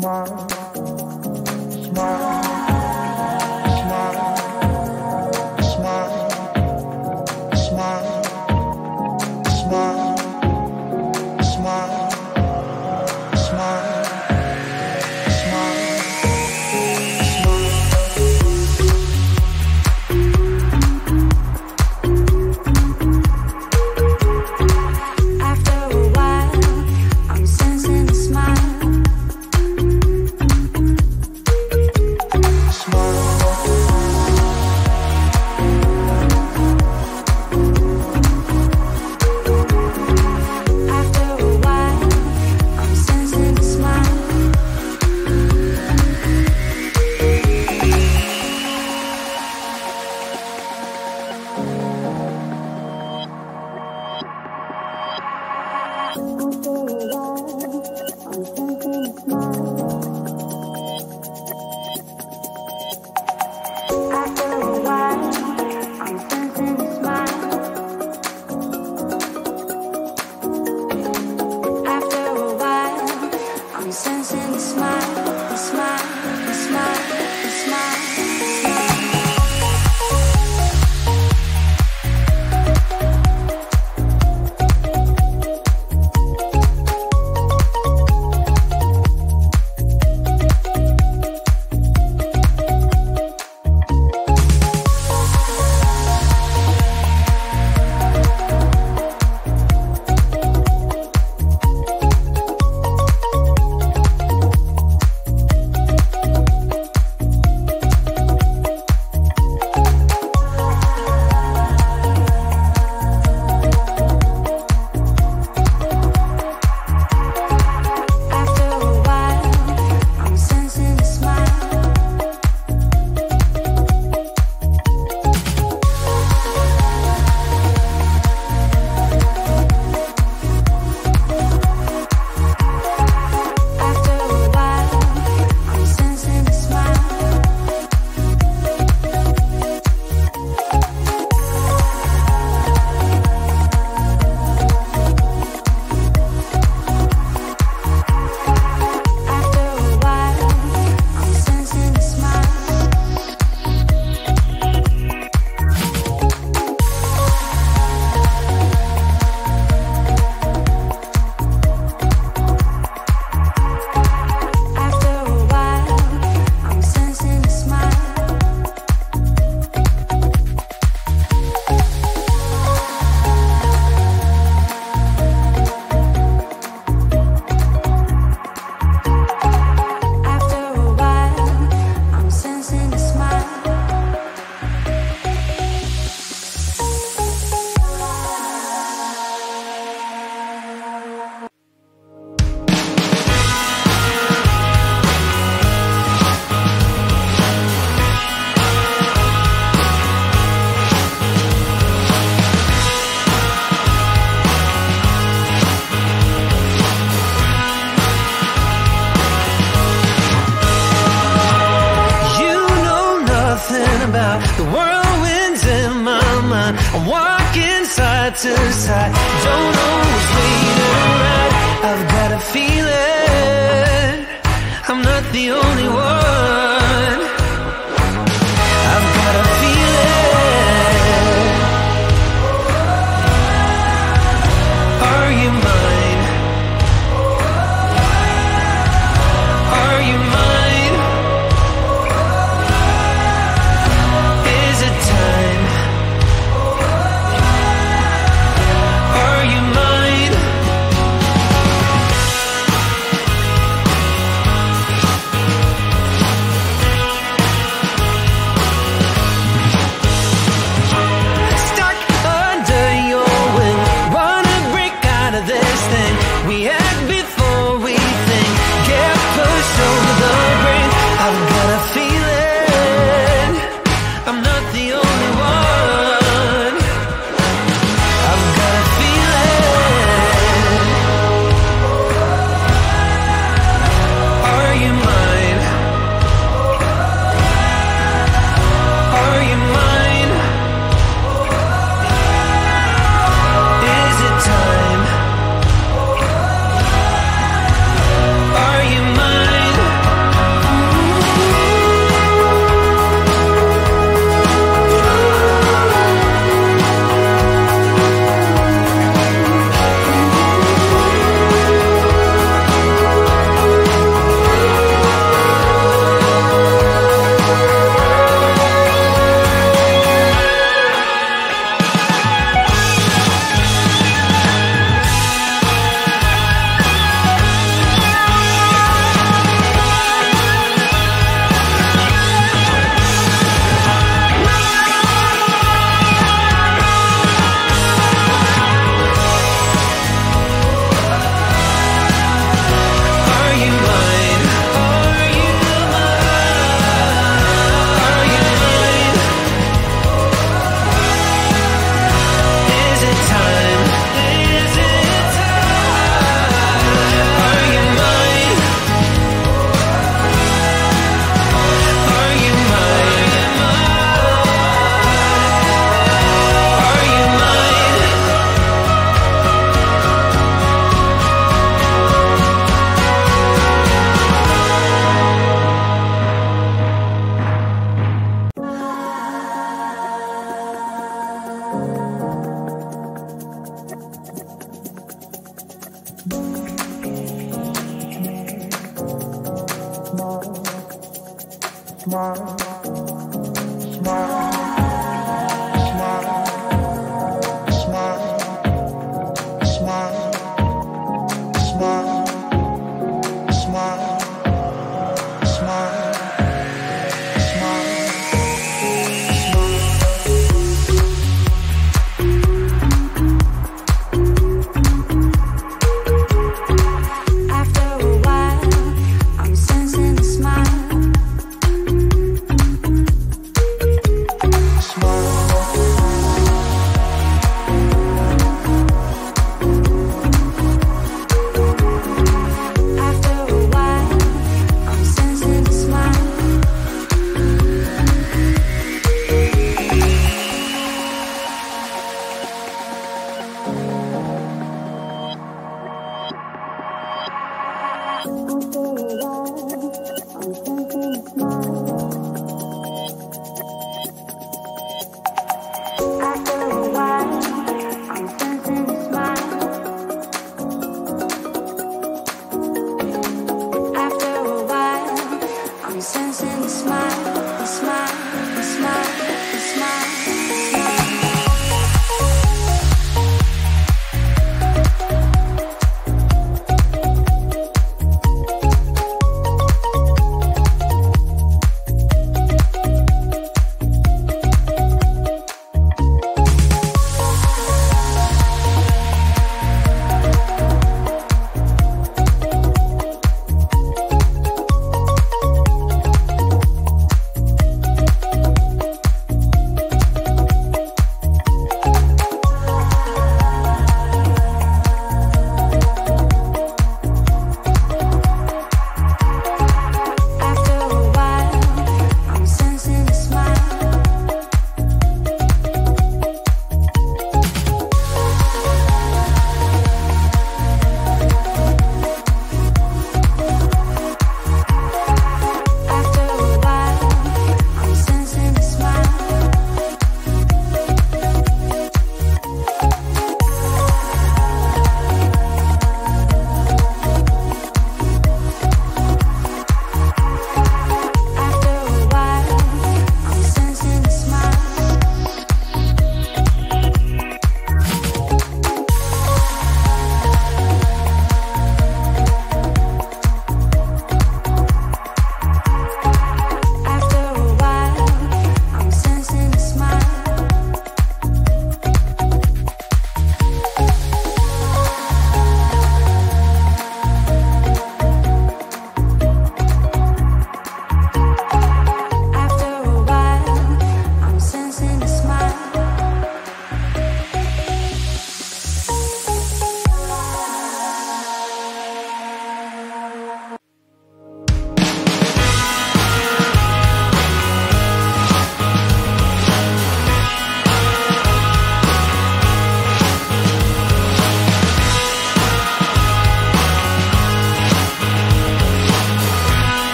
smile. factors I don't always wait around I've got a feeling I'm not the only one. The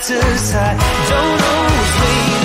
to side. Don't what's waiting.